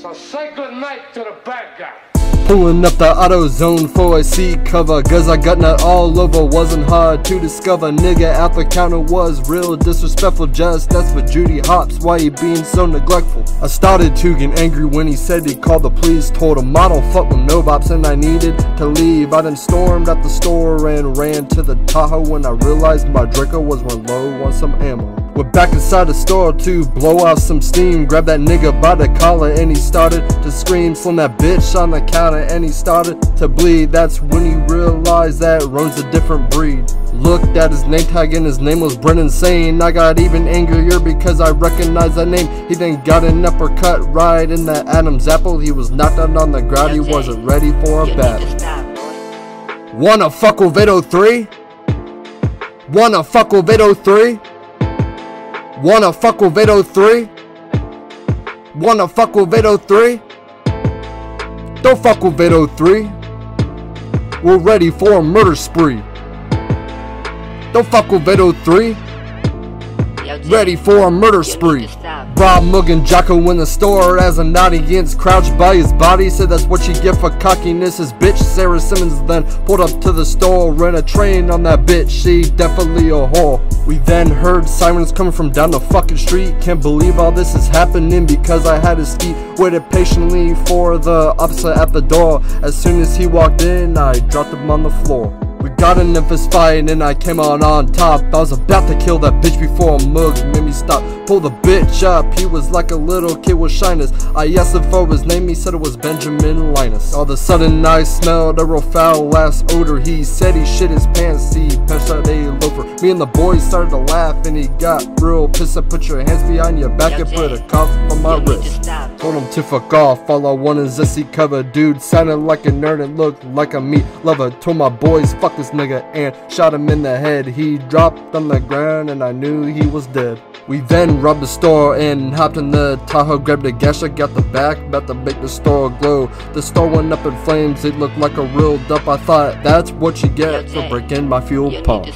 So say goodnight to the bad guy. Pulling up the AutoZone for a seat cover Cause I got nut all over. Wasn't hard to discover Nigga at the counter was real disrespectful. Just that's for Judy Hopps Why he being so neglectful? I started to get angry when he said he called the police Told him I don't fuck with no bops and I needed to leave. I then stormed at the store and ran to the Tahoe When I realized my Draco was run low on some ammo Went back inside the store to blow off some steam. Grab that nigga by the collar and he started to scream. Slam that bitch on the counter and he started to bleed. That's when he realized that Ron's a different breed. Looked at his name tag and his name was Brennan Sane I got even angrier because I recognized that name. He then got an uppercut right in the Adam's apple. He was knocked out on the ground, he wasn't ready for a battle. Wanna fuck with 803? Wanna fuck with 803? Wanna fuck with 803? Wanna fuck with 803? Don't fuck with 803. We're ready for a murder spree. Don't fuck with 803. Ready for a murder spree. Bob Muggan Jocko in the store as an audience crouched by his body. Said that's what you get for cockiness. His bitch Sarah Simmons then pulled up to the store. Ran a train on that bitch. She definitely a whore. We then heard sirens coming from down the fucking street. Can't believe all this is happening because I had to ski. Waited patiently for the officer at the door. As soon as he walked in, I dropped him on the floor. Got in a fist fight and I came out on top. I was about to kill that bitch before a mug made me stop. Pull the bitch up, he was like a little kid with shyness. I asked him for his name, he said it was Benjamin Linus. All of a sudden I smelled a real foul ass odor. He said he shit his pants, he Me and the boys started to laugh and he got real pissed I put your hands behind your back and put a cuff on my wrist Told him to fuck off, all I want is a seat cover Dude sounded like a nerd and looked like a meat lover Told my boys fuck this nigga and shot him in the head. He dropped on the ground and I knew he was dead. We then robbed the store and hopped in the Tahoe, grabbed a gasher, got the back, about to make the store glow. The store went up in flames, it looked like a real dump. I thought that's what you get for breaking my fuel pump.